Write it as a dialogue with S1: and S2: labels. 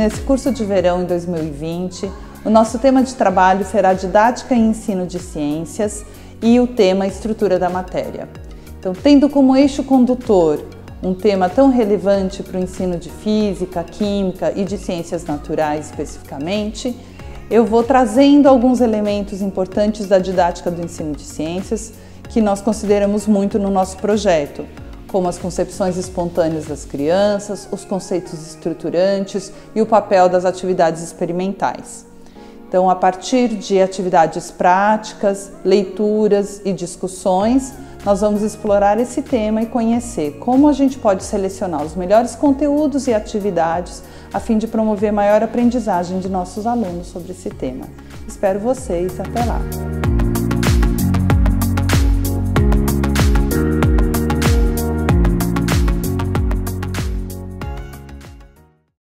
S1: Nesse curso de verão em 2020, o nosso tema de trabalho será Didática e Ensino de Ciências e o tema Estrutura da Matéria. Então, tendo como eixo condutor um tema tão relevante para o ensino de física, química e de ciências naturais especificamente, eu vou trazendo alguns elementos importantes da didática do ensino de ciências que nós consideramos muito no nosso projeto, como as concepções espontâneas das crianças, os conceitos estruturantes e o papel das atividades experimentais. Então, a partir de atividades práticas, leituras e discussões, nós vamos explorar esse tema e conhecer como a gente pode selecionar os melhores conteúdos e atividades a fim de promover maior aprendizagem de nossos alunos sobre esse tema. Espero vocês, até lá!